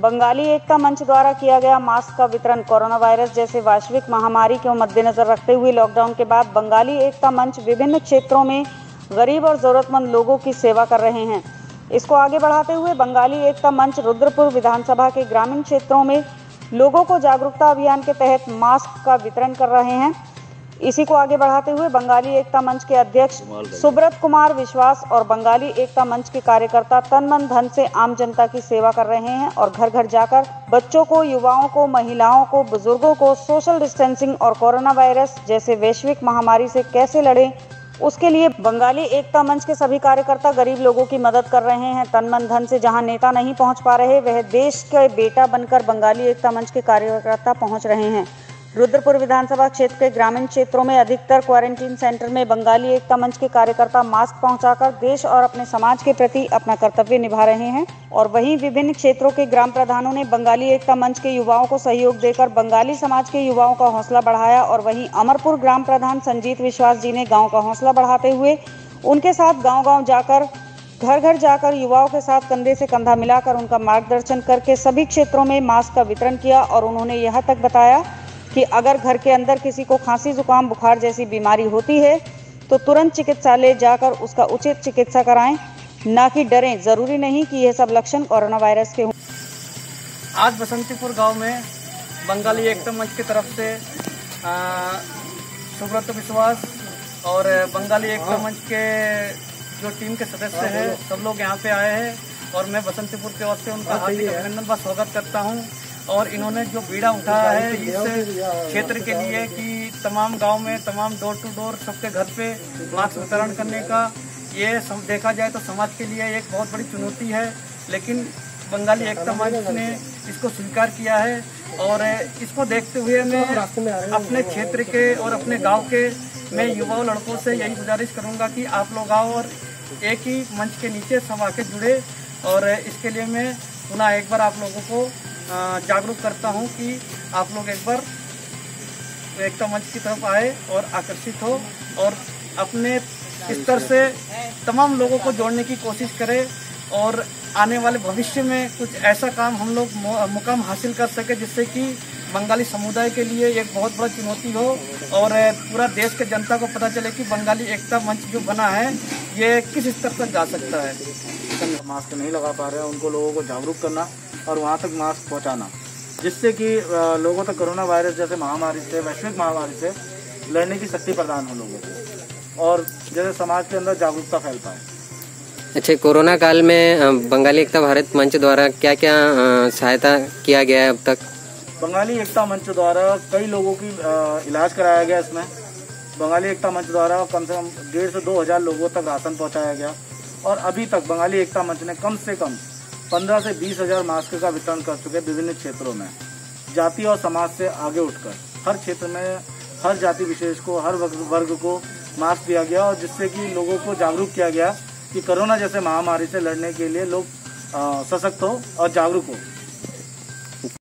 बंगाली एकता मंच द्वारा किया गया मास्क का वितरण कोरोना वायरस जैसे वैश्विक महामारी को मद्देनजर रखते हुए लॉकडाउन के बाद बंगाली एकता मंच विभिन्न क्षेत्रों में गरीब और जरूरतमंद लोगों की सेवा कर रहे हैं। इसको आगे बढ़ाते हुए बंगाली एकता मंच रुद्रपुर विधानसभा के ग्रामीण क्षेत्रों में लोगों को जागरूकता अभियान के तहत मास्क का वितरण कर रहे हैं। इसी को आगे बढ़ाते हुए बंगाली एकता मंच के अध्यक्ष सुब्रत कुमार विश्वास और बंगाली एकता मंच के कार्यकर्ता तन मन धन से आम जनता की सेवा कर रहे हैं और घर घर जाकर बच्चों को, युवाओं को, महिलाओं को, बुज़ुर्गों को सोशल डिस्टेंसिंग और कोरोना वायरस जैसे वैश्विक महामारी से कैसे लड़े, उसके लिए बंगाली एकता मंच के सभी कार्यकर्ता गरीब लोगों की मदद कर रहे हैं। तन मन धन से जहाँ नेता नहीं पहुँच पा रहे, वह देश के बेटा बनकर बंगाली एकता मंच के कार्यकर्ता पहुँच रहे हैं। रुद्रपुर विधानसभा क्षेत्र के ग्रामीण क्षेत्रों में अधिकतर क्वारंटीन सेंटर में बंगाली एकता मंच के कार्यकर्ता मास्क पहुंचाकर देश और अपने समाज के प्रति अपना कर्तव्य निभा रहे हैं और वहीं विभिन्न क्षेत्रों के ग्राम प्रधानों ने बंगाली एकता मंच के युवाओं को सहयोग देकर बंगाली समाज के युवाओं का हौसला बढ़ाया और वहीं अमरपुर ग्राम प्रधान संजीत विश्वास जी ने गाँव का हौसला बढ़ाते हुए उनके साथ गाँव गाँव जाकर घर घर जाकर युवाओं के साथ कंधे से कंधा मिलाकर उनका मार्गदर्शन करके सभी क्षेत्रों में मास्क का वितरण किया और उन्होंने यह तक बताया कि अगर घर के अंदर किसी को खांसी जुकाम बुखार जैसी बीमारी होती है तो तुरंत चिकित्सालय जाकर उसका उचित चिकित्सा कराएँ। ना कि डरें। ज़रूरी नहीं कि यह सब लक्षण कोरोना वायरस के हों। आज बसंतीपुर गाँव में बंगाली एकता मंच की तरफ़ से सुब्रत विश्वास और बंगाली एकता मंच के जो टीम के सदस्य हैं सब लोग यहाँ पे आए हैं और मैं बसंतीपुर की ओर से उनका हार्दिक अभिनंदन व स्वागत करता हूँ। और इन्होंने जो बीड़ा उठाया है इस क्षेत्र के लिए कि तमाम गाँव में तमाम डोर टू डोर सबके घर पे मास्क वितरण करने का ये सम, देखा जाए तो समाज के लिए एक बहुत बड़ी चुनौती है। लेकिन बंगाली एकता मंच ने इसको स्वीकार किया है और इसको देखते हुए मैं अपने क्षेत्र के और अपने गाँव के मैं युवाओं लड़कों से यही गुजारिश करूँगा कि आप लोग आओ और एक ही मंच के नीचे सब आके जुड़े और इसके लिए मैं पुनः एक बार आप लोगों को जागरूक करता हूँ कि आप लोग एक बार एकता मंच की तरफ़ आए और आकर्षित हो और अपने स्तर से तमाम लोगों को जोड़ने की कोशिश करें और आने वाले भविष्य में कुछ ऐसा काम हम लोग मुकाम हासिल कर सके जिससे कि बंगाली समुदाय के लिए एक बहुत बड़ा चुनौती हो और पूरा देश के जनता को पता चले कि बंगाली एकता मंच जो बना है, ये किस स्तर तक जा सकता है। मास्क नहीं लगा पा रहे हैं, उनको लोगों को जागरूक करना। और वहाँ तक मास्क पहुँचाना। जिससे कि लोगों तक कोरोना वायरस जैसे महामारी से वैश्विक महामारी से लड़ने की शक्ति प्रदान हो लोगों को। और जैसे समाज के अंदर जागरूकता फैल पाए अच्छा कोरोना काल में बंगाली एकता भारत मंच द्वारा क्या क्या सहायता किया गया है अब तक? बंगाली एकता मंच द्वारा कई लोगों की इलाज कराया गया इसमें। बंगाली एकता मंच द्वारा कम से कम डेढ़ से दो हज़ार लोगों तक राशन पहुँचाया गया। और अभी तक बंगाली एकता मंच ने कम से कम पंद्रह से बीस हज़ार मास्क का वितरण कर चुके विभिन्न क्षेत्रों में। जाति और समाज से आगे उठकर। हर क्षेत्र में हर जाति विशेष को, हर वर्ग को मास्क दिया गया और जिससे कि लोगों को जागरूक किया गया कि कोरोना जैसे महामारी से लड़ने के लिए लोग सशक्त हो और जागरूक हो।